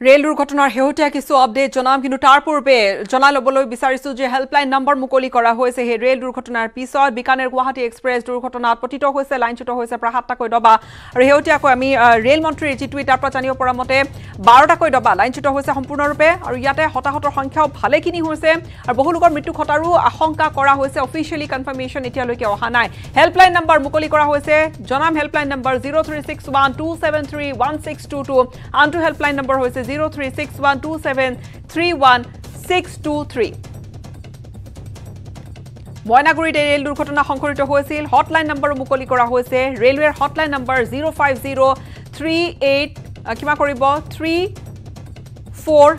Rail দুৰ্ঘটনাৰ শেহতীয়া কিছু আপডেট জনাম কিন্তু তাৰ পূৰ্বে জনাই ল'বলৈ বিচাৰিছো যে হেল্পলাইন নম্বৰ মুকলি কৰা হৈছে। সেই ৰেল দুৰ্ঘটনাৰ পিছত বিকানেৰ গুৱাহাটী এক্সপ্ৰেছ দুৰ্ঘটনাত পতিত হৈছে লাইনচ্যুত হৈছে প্ৰায় সাতটাকৈ ডবা আৰু শেহতীয়াকৈ আমি ৰেল মন্ত্ৰীৰ যি টুইটাৰ পৰা জানিব পৰা মতে বাৰটাকৈ ডবা লাইনচ্যুত হৈছে সম্পূৰ্ণৰূপে। আৰু ইয়াতে হতাহতৰ সংখ্যাও ভালেখিনি হৈছে। আৰু বহু লোকৰ মৃত্যু ঘটাৰো আশংকা কৰা হৈছে অফিচিয়েলি কনফাৰ্মেশ্যন এতিয়ালৈকে অহা নাই। হেল্পলাইন নম্বৰ মুকলি কৰা হৈছে। জনাম helpline number zero' three six one two seven three one six two two আনটো হেল্পলাইন নম্বৰ হৈছে মইনাগুৰিত এই ৰেল দুৰ্ঘটনা সংঘটিত হৈছিল। হটলাইন নম্বৰো মুকলি কৰা হৈছে। ৰেলৱেৰ hotline number zero' five zero' three eight কিবা কৰিব থ্ৰী ফ'ৰ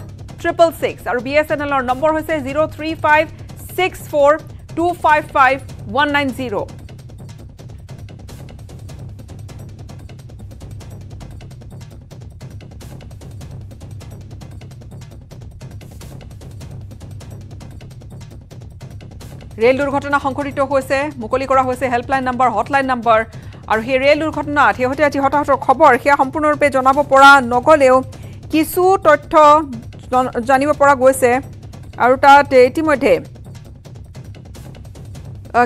ট্ৰিপল ছিক্স। আৰু বি এছ এন এলৰ নম্বৰ হৈছে zero' three five six four two five five one nine zero' rail দুৰ্ঘটনা সংঘটিত হৈছে মুকলি কৰা হৈছে হেল্পলাইন নম্বৰ হটলাইন নম্বৰ আৰু সেই ৰেল দুৰ্ঘটনাত শেহতীয়া যি হতাহতৰ খবৰ সেয়া সম্পূৰ্ণৰূপে জনাব পৰা নগ'লেও কিছু তথ্য জানিব পৰা গৈছে। আৰু তাত ইতিমধ্যে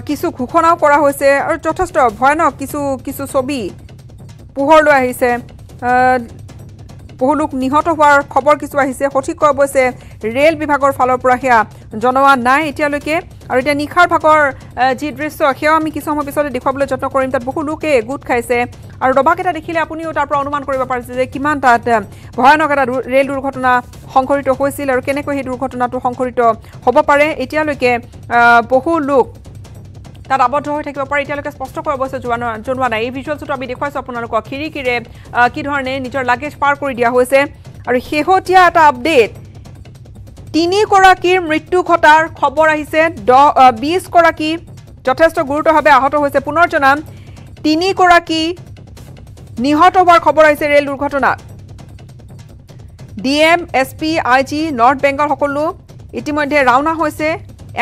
কিছু ঘোষণাও কৰা হৈছে আৰু যথেষ্ট ভয়ানক কিছু কিছু ছবি পোহৰলৈ আহিছে। বহু লোক নিহত হোৱাৰ খবৰ কিছু আহিছে। সঠিককৈ অৱশ্যে ৰেল বিভাগৰ ফালৰ পৰা সেয়া জনোৱা নাই এতিয়ালৈকে। আৰু এতিয়া নিশাৰ ভাগৰ যি দৃশ্য সেয়াও আমি কিছু সময় পিছতে দেখুৱাবলৈ যত্ন কৰিম। তাত বহু লোকে গোট খাইছে। আৰু ডবাকেইটা দেখিলে আপুনিও তাৰ পৰা অনুমান কৰিব পাৰিছে যে কিমান তাত ভয়ানক এটা ৰেল দুৰ্ঘটনা সংঘটিত হৈছিল আৰু কেনেকৈ সেই দুৰ্ঘটনাটো সংঘটিত হ'ব পাৰে। এতিয়ালৈকে বহু লোক তাত আবদ্ধ হৈ থাকিব পাৰে। এতিয়ালৈকে স্পষ্টকৈ অৱশ্যে জনোৱা নাই। এই ভিজুৱেলছটো আমি দেখুৱাইছোঁ আপোনালোকক। খিৰিকীৰে কি ধৰণে নিজৰ লাগেজ পাৰ কৰি দিয়া হৈছে। আৰু শেহতীয়া এটা আপডেট তিনিগৰাকীৰ মৃত্যু ঘটাৰ খবৰ আহিছে। দহ বিছগৰাকী যথেষ্ট গুৰুতৰভাৱে আহত হৈছে। পুনৰ জনাম তিনিগৰাকী নিহত হোৱাৰ খবৰ আহিছে ৰেল দুৰ্ঘটনাত। D M S P I G north Bengal সকলো ইতিমধ্যে ৰাওনা হৈছে।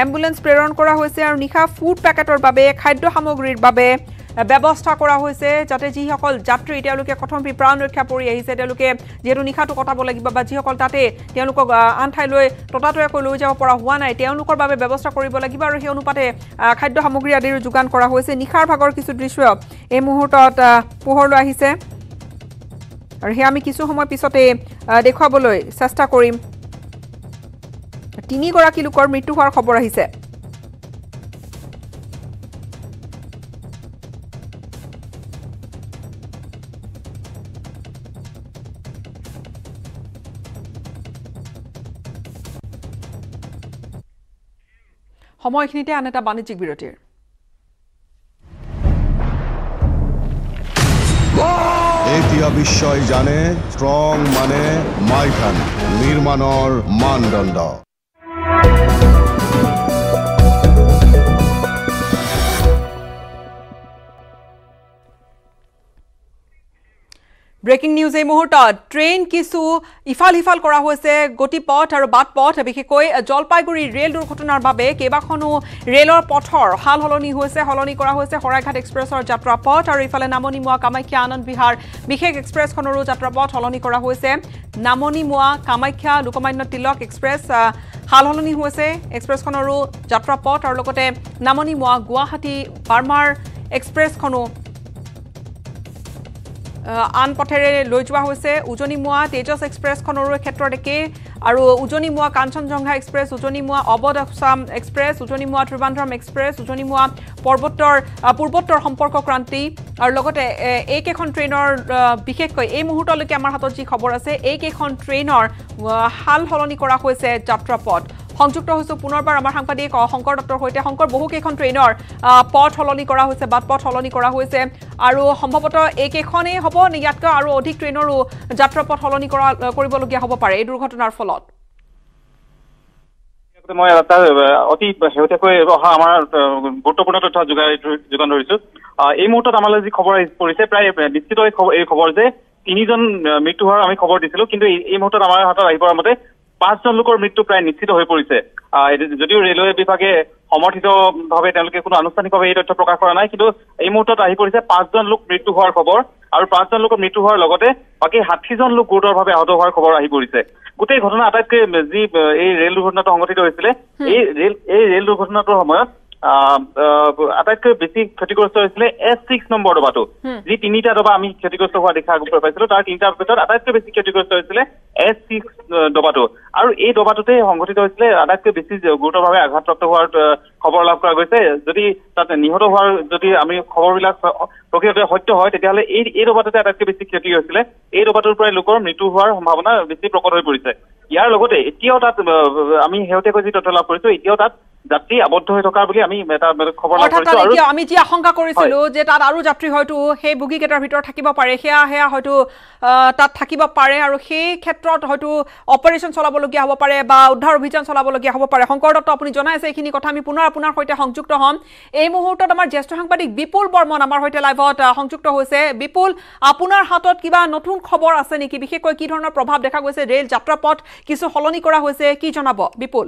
এম্বুলেন্স প্ৰেৰণ কৰা হৈছে আৰু নিশা ফুড পেকেটৰ বাবে খাদ্য সামগ্ৰীৰ বাবে ব্যৱস্থা কৰা হৈছে যাতে যিসকল যাত্ৰী তেওঁলোকে কথমপি প্ৰাণ ৰক্ষা পৰি আহিছে তেওঁলোকে যিহেতু নিশাটো কটাব লাগিব বা যিসকল তাতে তেওঁলোকক আন ঠাইলৈ ততাতৈয়াকৈ লৈ যাব পৰা হোৱা নাই তেওঁলোকৰ বাবে ব্যৱস্থা কৰিব লাগিব আৰু সেই অনুপাতে খাদ্য সামগ্ৰী আদিৰো যোগান কৰা হৈছে। নিশাৰ ভাগৰ কিছু দৃশ্য এই মুহূৰ্তত পোহৰলৈ আহিছে। আৰু সেয়া আমি কিছু সময় পিছতে দেখুৱাবলৈ চেষ্টা কৰিম। তিনিগৰাকী লোকৰ মৃত্যু হোৱাৰ খবৰ আহিছে। সময়খিনিতে আন এটা বাণিজ্যিক বিৰতিৰ। এতিয়া বিশ্বই জানে ষ্ট্ৰং মানে মাইথান নিৰ্মাণৰ মানদণ্ড। ব্ৰেকিং নিউজ এই মুহূৰ্তত ট্ৰেইন কিছু ইফাল সিফাল কৰা হৈছে গতিপথ আৰু বাট পথ বিশেষকৈ জলপাইগুৰি ৰেল দুৰ্ঘটনাৰ বাবে কেইবাখনো ৰেলৰ পথৰ সাল সলনি হৈছে সলনি কৰা হৈছে শৰাইঘাট এক্সপ্ৰেছৰ যাত্ৰা পথ আৰু ইফালে নামনি মোৱা কামাখ্যা আনন্দ বিহাৰ বিশেষ এক্সপ্ৰেছখনৰো যাত্ৰা পথ সলনি কৰা হৈছে। নামনি মোৱা কামাখ্যা লোকমান্য তিলক এক্সপ্ৰেছ সাল সলনি হৈছে। এক্সপ্ৰেছখনৰো যাত্ৰা পথ আৰু লগতে নামনি মোৱা গুৱাহাটী বাৰ্মাৰ এক্সপ্ৰেছখনো আন পথেৰে লৈ যোৱা হৈছে। উজনি মোৱা তেজছ এক্সপ্ৰেছখনৰো ক্ষেত্ৰত একেই আৰু উজনি মোৱা কাঞ্চনজংঘা এক্সপ্ৰেছ উজনি মোৱা অৱধ আছাম এক্সপ্ৰেছ উজনি মোৱা ত্ৰিবান্দ্ৰম এক্সপ্ৰেছ উজনি মোৱা পৰ্বতৰ পূৰ্বোত্তৰ সম্পৰ্ক ক্ৰান্তি। আৰু লগতে এইকেইখন ট্ৰেইনৰ বিশেষকৈ এই মুহূৰ্তলৈকে আমাৰ হাতত যি খবৰ আছে এইকেইখন ট্ৰেইনৰ সাল সলনি কৰা হৈছে যাত্ৰাপথ। সংযুক্ত হৈছোঁ। পুনৰবাৰ আমাৰ সাংবাদিক শংকৰ দত্তৰ সৈতে। শংকৰ বহুকেইখন ট্ৰেইনৰ পথ সলনি কৰা হৈছে বাট পথ সলনি কৰা হৈছে। আৰু সম্ভৱতঃ এইকেইখনেই হ'ব ইয়াতকৈ আৰু অধিক ট্ৰেইনৰো যাত্ৰাপথ সলনি কৰা কৰিবলগীয়া হ'ব পাৰে? এই দুৰ্ঘটনাৰ ফলত। মই এটা অতি শেহতীয়াকৈ অহা আমাৰ গুৰুত্বপূৰ্ণ তথ্য যোগাই যোগান ধৰিছো। এই মুহূৰ্তত আমালৈ যি খবৰ পৰিছে প্ৰায় নিশ্চিত এই খবৰ যে তিনিজন মৃত্যু হোৱাৰ আমি খবৰ দিছিলো। কিন্তু এই মুহূৰ্তত আমাৰ হাতত আহি পৰা মতে পাঁচজন লোকৰ মৃত্যু প্ৰায় নিশ্চিত হৈ পৰিছে। যদিও ৰেলৱে বিভাগে সমৰ্থিতভাৱে তেওঁলোকে কোনো আনুষ্ঠানিকভাৱে এই তথ্য প্ৰকাশ কৰা নাই কিন্তু এই মুহূৰ্তত আহি পৰিছে পাঁচজন লোক মৃত্যু হোৱাৰ খবৰ আৰু পাঁচজন লোকৰ মৃত্যু হোৱাৰ লগতে বাকী ষাঠিজন লোক গুৰুতৰভাৱে আহত হোৱাৰ খবৰ আহি পৰিছে। গোটেই ঘটনা আটাইতকৈ যি এই ৰেল দুৰ্ঘটনাটো সংঘটিত হৈছিলে এই ৰেল এই ৰেল দুৰ্ঘটনাটোৰ সময়ত আটাইতকৈ বেছি ক্ষতিগ্ৰস্ত হৈছিলে এছ ছিক্স নম্বৰ ডবাটো যি তিনিটা ডবা আমি ক্ষতিগ্ৰস্ত হোৱা দেখা পাইছিলো তাৰ তিনিটাৰ ভিতৰত আটাইতকৈ বেছি ক্ষতিগ্ৰস্ত হৈছিলে এছ ছিক্স ডবাটো আৰু এই ডবাটোতে সংঘটিত হৈছিলে আটাইতকৈ বেছি গুৰুতৰভাৱে আঘাতপ্ৰাপ্ত হোৱাৰ খবৰ লাভ কৰা গৈছে। যদি তাত নিহত হোৱাৰ যদি আমি খবৰবিলাক প্ৰকৃততে সত্য হয় তেতিয়াহ'লে এই এই ডবাটোতে আটাইতকৈ বেছি ক্ষতি হৈছিলে। এই ডবাটোৰ পৰাই লোকৰ মৃত্যু হোৱাৰ সম্ভাৱনা বেছি প্ৰকট হৈ পৰিছে। ইয়াৰ লগতে এতিয়াও তাত আমি শেহতীয়াকৈ যি তথ্য লাভ কৰিছো এতিয়াও তাত যাত্ৰী আবদ্ধ হৈ থকাৰ বুলি আমি এটা খবৰ আমি যি আশংকা কৰিছিলো যে তাত আৰু যাত্ৰী হয়তো সেই বুগীকেইটাৰ ভিতৰত থাকিব পাৰে। সেয়া সেয়া হয়তো তাত থাকিব পাৰে আৰু সেই ক্ষেত্ৰত হয়তো অপাৰেশ্যন চলাবলগীয়া হ'ব পাৰে বা উদ্ধাৰ অভিযান চলাবলগীয়া হ'ব পাৰে। শংকৰ দত্ত আপুনি জনাই আছে এইখিনি কথা। আমি পুনৰ আপোনাৰ সৈতে সংযুক্ত হ'ম। এই মুহূৰ্তত আমাৰ জ্যেষ্ঠ সাংবাদিক বিপুল বৰ্মন আমাৰ সৈতে লাইভত সংযুক্ত হৈছে। বিপুল আপোনাৰ হাতত কিবা নতুন খবৰ আছে নেকি? বিশেষকৈ কি ধৰণৰ প্ৰভাৱ দেখা গৈছে? ৰেল যাত্ৰাপথ কিছু সলনি কৰা হৈছে কি জনাব? বিপুল।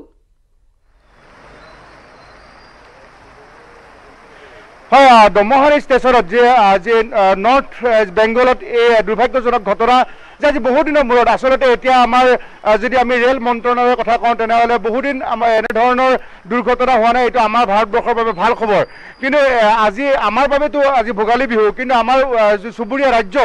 হয় দমহাৰী ষ্টেচনত যে আহ, নৰ্থ বেংগলত এই দুৰ্ভাগ্যজনক ঘটনা যে আজি বহুদিনৰ মূৰত আচলতে এতিয়া আমাৰ যদি আমি ৰেল মন্ত্ৰণালয়ৰ কথা কওঁ তেনেহ'লে বহুদিন আমাৰ এনেধৰণৰ দুৰ্ঘটনা হোৱা নাই এইটো আমাৰ ভাৰতবৰ্ষৰ বাবে ভাল খবৰ। কিন্তু আজি আমাৰ বাবেতো আজি ভোগালী বিহু কিন্তু আমাৰ চুবুৰীয়া ৰাজ্য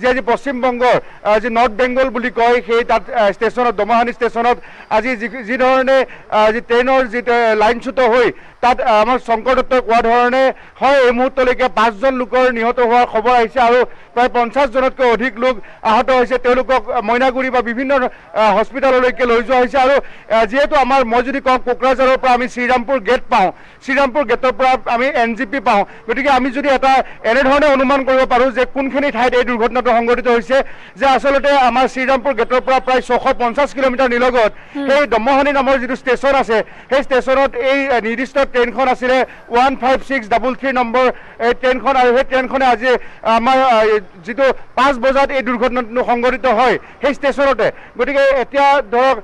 যি আজি পশ্চিমবংগৰ যি নৰ্থ বেংগল বুলি কয় সেই তাত ষ্টেচনত দমহানী ষ্টেচনত আজি যি যিধৰণে আহ, যি ট্ৰেইনৰ যি লাইনচ্যুত হৈ তাত আমাৰ শংকৰ দত্তই কোৱা ধৰণে হয় এই মুহূৰ্তলৈকে পাঁচজন লোকৰ নিহত হোৱাৰ খবৰ আহিছে আৰু প্ৰায় পঞ্চাছজনতকৈ অধিক লোক আহত হৈছে। তেওঁলোকক মইনাগুৰি বা বিভিন্ন হস্পিটেললৈকে লৈ যোৱা হৈছে আৰু যিহেতু আমাৰ মই যদি কওঁ কোকৰাঝাৰৰ পৰা আমি শ্ৰীৰামপুৰ গেট পাওঁ শ্ৰীৰামপুৰ গেটৰ পৰা আমি এন জি পি পাওঁ। গতিকে আমি যদি এটা এনেধৰণে অনুমান কৰিব পাৰোঁ যে কোনখিনি ঠাইত এই দুৰ্ঘটনাটো সংঘটিত হৈছে যে আচলতে আমাৰ শ্ৰীৰামপুৰ গেটৰ পৰা প্ৰায় ছশ পঞ্চাছ কিলোমিটাৰ নিলগত সেই দমহানী নামৰ যিটো ষ্টেচন আছে সেই ষ্টেচনত এই নিৰ্দিষ্ট ট্ৰেইনখন আছিলে one five six double three number এই ট্ৰেইনখন আৰু সেই ট্ৰেইনখনে আজি আমাৰ যিটো পাঁচ বজাত এই দুৰ্ঘটনাটো সংঘটিত হয় সেই ষ্টেচনতে। গতিকে এতিয়া ধৰক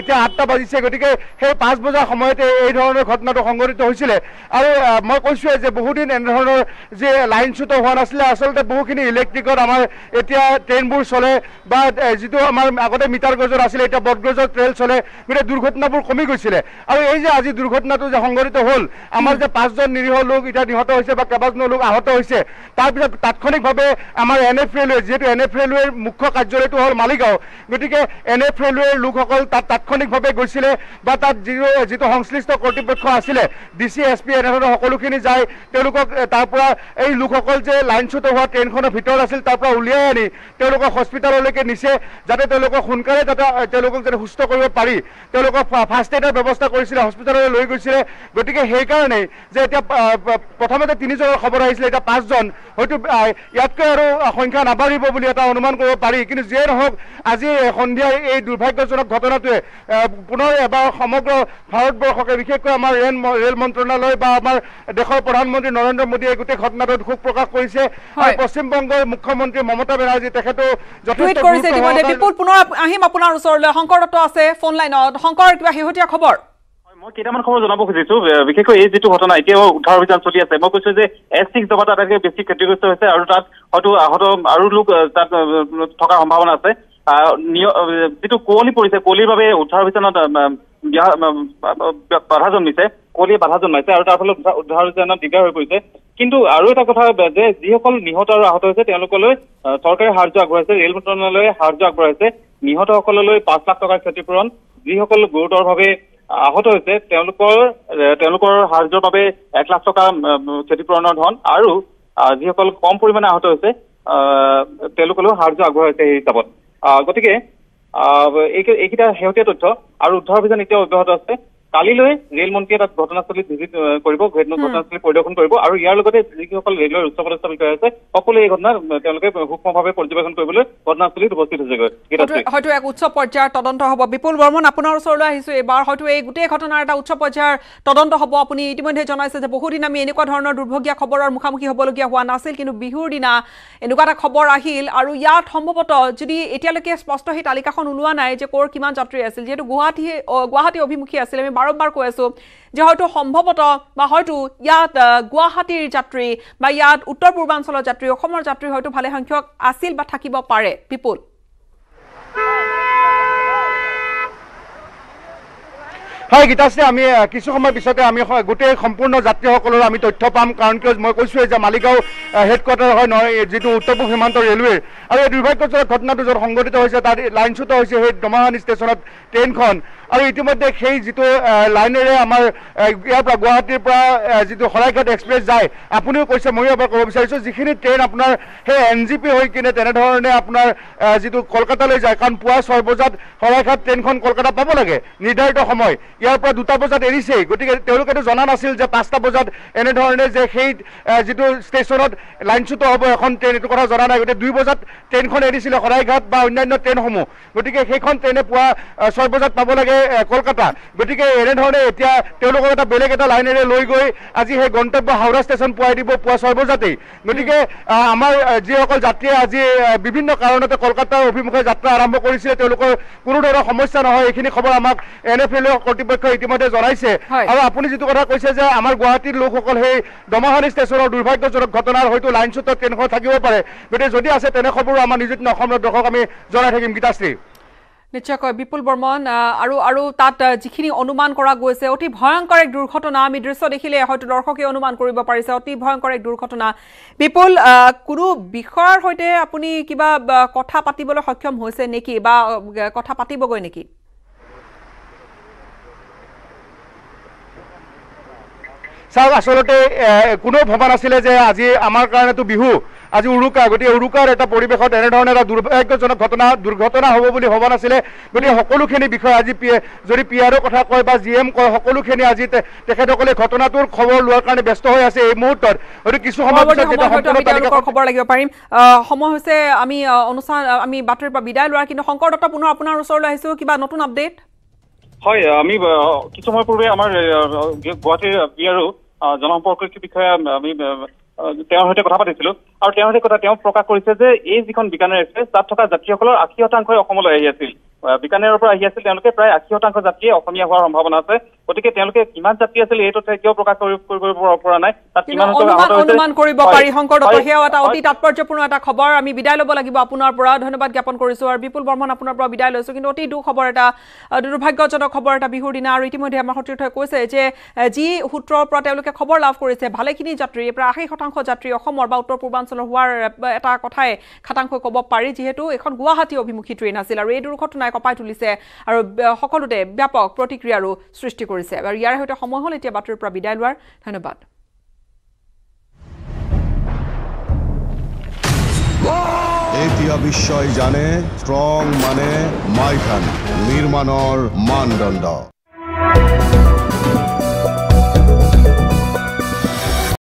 এতিয়া আঠটা বাজিছে গতিকে সেই পাঁচ বজাৰ সময়তে এই ধৰণৰ ঘটনাটো সংঘটিত হৈছিলে। আৰু মই কৈছোঁৱে যে বহুদিন এনেধৰণৰ যে লাইনচ্যুত হোৱা নাছিলে আচলতে বহুখিনি ইলেক্ট্ৰিকত আমাৰ এতিয়া ট্ৰেইনবোৰ চলে বা যিটো আমাৰ আগতে মিটাৰ গজত আছিলে এতিয়া বটগজত ৰেল চলে গতিকে দুৰ্ঘটনাবোৰ কমি গৈছিলে। আৰু এই যে আজি দুৰ্ঘটনাটো যে সংঘটিত হ'ল আমাৰ যে পাঁচজন নিৰীহ লোক এতিয়া নিহত হৈছে বা কেইবাজনো লোক আহত হৈছে তাৰপিছত তাৎক্ষণিকভাৱে আমাৰ এন এফ ৰেলৱে যিহেতু এন এফ ৰেলৱেৰ মুখ্য কাৰ্যালয়টো হ'ল মালিগাঁও গতিকে এন এফ ৰেলৱেৰ লোকসকল তাত তাৎক্ষণিকভাৱে গৈছিলে বা তাত যিটো যিটো সংশ্লিষ্ট কৰ্তৃপক্ষ আছিলে ডি চি এছ পি এনেধৰণৰ সকলোখিনি যায় তেওঁলোকক এ, তাৰ পৰা এই লোকসকল যে লাইনচ্যুত হোৱা ট্ৰেইনখনৰ ভিতৰত আছিল তাৰ পৰা উলিয়াই আনি তেওঁলোকক হস্পিটেললৈকে নিছে যাতে তেওঁলোকক সোনকালে যাতে তেওঁলোকক যাতে সুস্থ কৰিব পাৰি। তেওঁলোকক ফাৰ্ষ্ট এইডৰ ব্যৱস্থা কৰিছিলে হস্পিটেললৈ লৈ গৈছিলে। গতিকে সেইকাৰণেই যে এতিয়া প্ৰথমতে তিনিজনৰ খবৰ আহিছিলে এতিয়া পাঁচজন। হয়তো ইয়াতকৈ আৰু সংখ্যা নাবাঢ়িব বুলি এটা অনুমান কৰিব পাৰি। কিন্তু যিয়ে নহওক আজি সন্ধিয়াৰ এই দুৰ্ভাগ্যজনক ঘটনাটোৱে পুনৰ এবাৰ সমগ্ৰ ভাৰতবৰ্ষকে বিশেষকৈ আমাৰ ৰেল ৰেল মন্ত্ৰণালয় বা আমাৰ দেশৰ প্ৰধানমন্ত্ৰী নৰেন্দ্ৰ মোদীয়ে গোটেই ঘটনাটোত শোক প্ৰকাশ কৰিছে। আৰু। পশ্চিমবংগৰ মুখ্যমন্ত্ৰী মমতা বেনাৰ্জী তেখেতেও টুইট যথেষ্ট কৰিছে ইতিমধ্যে। বিপুল পুনৰ আহিম আপোনাৰ ওচৰলৈ। শংকৰ দত্ত আছে ফোন লাইনত। শংকৰ কিবা শেহতীয়া খবৰ? মই কেইটামান খবৰ জনাব খুজিছো। বিশেষকৈ এই যিটো ঘটনা এতিয়াও উদ্ধাৰ অভিযান চলি আছে। মই কৈছো যে এছ ছিক্স দবাত আটাইতকৈ বেছি ক্ষতিগ্ৰস্ত হৈছে আৰু তাত হয়তো আহত আৰু লোক তাত থকাৰ সম্ভাৱনা আছে। যিটো কুঁৱলী পৰিছে কুঁৱলীৰ বাবে উদ্ধাৰ অভিযানত বাধা জন্মিছে কুঁৱলীয়ে বাধা জন্মাইছে আৰু তাৰ ফলত উদ্ধাৰ- অভিযানত দিগদাৰ হৈ পৰিছে। কিন্তু আৰু এটা কথা যে যিসকল নিহত আৰু আহত হৈছে তেওঁলোকলৈ চৰকাৰে সাহায্য আগবঢ়াইছে ৰেল মন্ত্ৰণালয়ে সাহায্য আগবঢ়াইছে। নিহতসকললৈ পাঁচ লাখ টকাৰ ক্ষতিপূৰণ। যিসকল গুৰুতৰভাৱে আহত হৈছে তেওঁলোকৰ তেওঁলোকৰ সাহায্যৰ বাবে এক লাখ টকা ক্ষতিপূৰণৰ ধন আৰু যিসকল কম পৰিমাণে আহত হৈছে তেওঁলোকলৈও সাহায্য আগবঢ়াইছে সেই হিচাপত। গতিকে এইকেইটা শেহতীয়া তথ্য আৰু উদ্ধাৰ অভিযান এতিয়াও অব্যাহত আছে। কালিলৈ ৰেল মন্ত্ৰীয়ে তাত ঘটনাস্থলীত ভিজিট কৰিব ঘটনা- ঘটনাস্থলী পৰিদৰ্শন কৰিব আৰু ইয়াৰ লগতে যিসকল ৰেলৰ উচ্চপদস্থ বিষয়া আছে সকলোৱে এই ঘটনা তেওঁলোকে সূক্ষ্মভাৱে পৰ্যবেক্ষণ কৰিবলৈ ঘটনাস্থলীত উপস্থিত হৈছেগৈ। হয়তো- এক উচ্চ পৰ্যায়ৰ তদন্ত হ'ব। বিপুল বৰ্মন আপোনাৰ ওচৰলৈ আহিছোঁ এইবাৰ। হয়তো এই গোটেই ঘটনাৰ এটা উচ্চ পৰ্যায়ৰ তদন্ত হ'ব। আপুনি ইতিমধ্যে জনাইছে যে বহুদিন আমি এনেকুৱা ধৰণৰ দুৰ্ভগীয়া খবৰৰ মুখামুখি হ'বলগীয়া হোৱা নাছিল কিন্তু বিহুৰ দিনা এনেকুৱা এটা খবৰ আহিল আৰু ইয়াত সম্ভৱতঃ যদি এতিয়ালৈকে স্পষ্ট সেই তালিকাখন ওলোৱা নাই যে ক'ৰ কিমান যাত্ৰী আছিল যিহেতু গুৱাহাটী গুৱাহাটী অভিমুখী আছিল। আমি বাৰম্বাৰ কৈ আছোঁ যে হয়তো সম্ভৱতঃ বা হয়তো ইয়াত গুৱাহাটীৰ যাত্ৰী বা ইয়াত উত্তৰ পূৰ্বাঞ্চলৰ যাত্ৰী অসমৰ যাত্ৰী হয়তো ভালে সংখ্যক আছিল বা থাকিব পাৰে। বিপুল। হয় গীতাশ্ৰী আমি কিছু সময় পিছতে আমি গোটেই সম্পূৰ্ণ যাত্ৰীসকলৰ আমি তথ্য পাম কাৰণ কিয় মই কৈছোঁৱেই যে মালিগাঁও হেডকোৱাৰ্টাৰ হয় নহয় যিটো উত্তৰ পূব সীমান্ত ৰেলৱেৰ আৰু এই দুৰ্ভাগ্যজনক ঘটনাটো য'ত সংঘটিত হৈছে তাত লাইনচ্যুত হৈছে সেই দমাহানি ষ্টেচনত ট্ৰেইনখন আৰু ইতিমধ্যে সেই যিটো লাইনেৰে আমাৰ ইয়াৰ পৰা গুৱাহাটীৰ পৰা যিটো শৰাইঘাট এক্সপ্ৰেছ যায় আপুনিও কৈছে ময়ো এবাৰ ক'ব বিচাৰিছোঁ যিখিনি ট্ৰেইন আপোনাৰ সেই এন জি পি হৈ কিনে তেনেধৰণে আপোনাৰ যিটো কলকাতালৈ যায় কাৰণ পুৱা ছয় বজাত শৰাইঘাট ট্ৰেইনখন কলকাতা পাব লাগে নিৰ্ধাৰিত সময়। ইয়াৰ পৰা দুটা বজাত এৰিছেই। গতিকে তেওঁলোকেতো জনা নাছিল যে পাঁচটা বজাত এনেধৰণে যে সেই যিটো ষ্টেচনত লাইনচ্যুত হ'ব এখন ট্ৰেইন এইটো কথা জনা নাই। গতিকে দুই বজাত ট্ৰেইনখন এৰিছিলে শৰাইঘাট বা অন্যান্য ট্ৰেইনসমূহ। গতিকে সেইখন ট্ৰেইনে পুৱা ছয় বজাত পাব লাগে কলকাতা। গতিকে এনেধৰণে এতিয়া তেওঁলোকক এটা বেলেগ এটা লাইনেৰে লৈ গৈ আজি সেই গন্তব্য হাওৰা ষ্টেচন পোৱাই দিব পুৱা ছয় বজাতেই। গতিকে আমাৰ যিসকল যাত্ৰীয়ে আজি বিভিন্ন কাৰণতে কলকাতাৰ অভিমুখে যাত্ৰা আৰম্ভ কৰিছিলে তেওঁলোকৰ কোনো ধৰণৰ সমস্যা নহয়। এইখিনি খবৰ আমাক এন এফ এলৰ কৰ্তৃপক্ষই ইতিমধ্যে জনাইছে। আৰু আপুনি যিটো কথা কৈছে যে আমাৰ গুৱাহাটীৰ লোকসকল সেই দমাহানি ষ্টেচনৰ দুৰ্ভাগ্যজনক ঘটনাৰ হয়তো লাইনচ্যুত ট্ৰেইনখন থাকিব পাৰে। গতিকে যদি আছে তেনে খবৰো আমাৰ নিযুত অসমৰ দৰ্শক আমি জনাই থাকিম। গীতাশ্ৰী নিশ্চয়কৈ বিপুল বৰ্মন আৰু আৰু তাত যিখিনি অনুমান কৰা গৈছে অতি ভয়ংকৰ এক দুৰ্ঘটনা আমি দৃশ্য দেখিলে হয়তো দৰ্শকে অনুমান কৰিব পাৰিছে। অতি ভয়ংকৰ এক দুৰ্ঘটনা। বিপুল কোনো বিষয়ৰ সৈতে আপুনি কিবা কথা পাতিবলৈ সক্ষম হৈছে নেকি বা কথা পাতিবগৈ নেকি? চাওক আচলতে কোনেও ভবা নাছিলে যে আজি আমাৰ কাৰণেতো বিহু আজি উৰুকা গতিকে উৰুকাৰ এটা পৰিৱেশত এনেধৰণে এটা দুৰ্ভাগ্যজনক ঘটনা দুৰ্ঘটনা হ'ব বুলি ভবা নাছিলে। গতিকে সকলোখিনি বিষয় আজি পি যদি পি আৰৰ কথা কয় বা জি এম কয় সকলোখিনি আজি তেখেতসকলে ঘটনাটোৰ খবৰ লোৱাৰ কাৰণে ব্যস্ত হৈ আছে এই মুহূৰ্তত। কিছু হয়তো তেওঁলোকৰ তালিকাখন খবৰ লাগিব পাৰিম। সময় হৈছে আমি অনুষ্ঠান আমি বাতৰিৰ পৰা বিদায় লোৱাৰ কিন্তু শংকৰ দত্ত পুনৰ আপোনাৰ ওচৰলৈ আহিছোঁ কিবা নতুন আপডেট হয় আমি কিছু সময় পূৰ্বে আমাৰ গুৱাহাটীৰ পি আৰু জনসম্পৰ্ক বিষয়া আমি তেওঁৰ সৈতে কথা পাতিছিলো। আৰু তেওঁৰ সৈতে কথা তেওঁ প্ৰকাশ কৰিছে যে এই যিখন বিকানেৰ এক্সপ্ৰেছ তাত থকা যাত্ৰীসকলৰ আশী শতাংশই অসমলৈ আহি আছিল। বিকানেৰৰ পৰা আহি আছিল তেওঁলোকে প্ৰায় আশী শতাংশ যাত্ৰীয়ে অসমীয়া হোৱাৰ সম্ভাৱনা আছে। গতিকে তেওঁলোকে কিমান যাত্ৰী আছিল এই তথ্য এতিয়াও প্ৰকাশ কৰি- কৰিব পৰা- নাই? তাত কিন্তু কিমান অনুমান কৰিব পাৰি। শংকৰ দত্ত সেয়াও এটা অতি। তাৎপৰ্যপূৰ্ণ এটা খবৰ। আমি বিদায় ল'ব লাগিব আপোনাৰ পৰা। ধন্যবাদ জ্ঞাপন কৰিছোঁ আৰু বিপুল বৰ্মন আপোনাৰ পৰা বিদায় লৈছোঁ। কিন্তু অতি দুখ খবৰ এটা দুৰ্ভাগ্যজনক খবৰ এটা বিহুৰ দিনা আৰু ইতিমধ্যে আমাৰ সতীৰ্থই কৈছে যে যি সূত্ৰৰ পৰা তেওঁলোকে খবৰ লাভ কৰিছে ভালেখিনি যাত্ৰী প্ৰায় আশী শতাংশ যাত্ৰী অসমৰ বা উত্তৰ পূৰ্বাঞ্চলৰ হোৱাৰ এটা কথাই খাটাংকৈ ক'ব পাৰি যিহেতু এখন গুৱাহাটী অভিমুখী ট্ৰেইন আছিল আৰু এই দুৰ্ঘটনাই কঁপাই তুলিছে আৰু সকলোতে ব্যাপক প্ৰতিক্ৰিয়াৰো সৃষ্টি কৰিছে। আৰু ইয়াৰ সৈতে সময় হ'ল এতিয়া বাতৰিৰ পৰা বিদায় লোৱাৰ। ধন্যবাদ। এতিয়া বিশ্বই জানে ষ্ট্ৰং মানে মাইথান নিৰ্মাণৰ মানদণ্ড।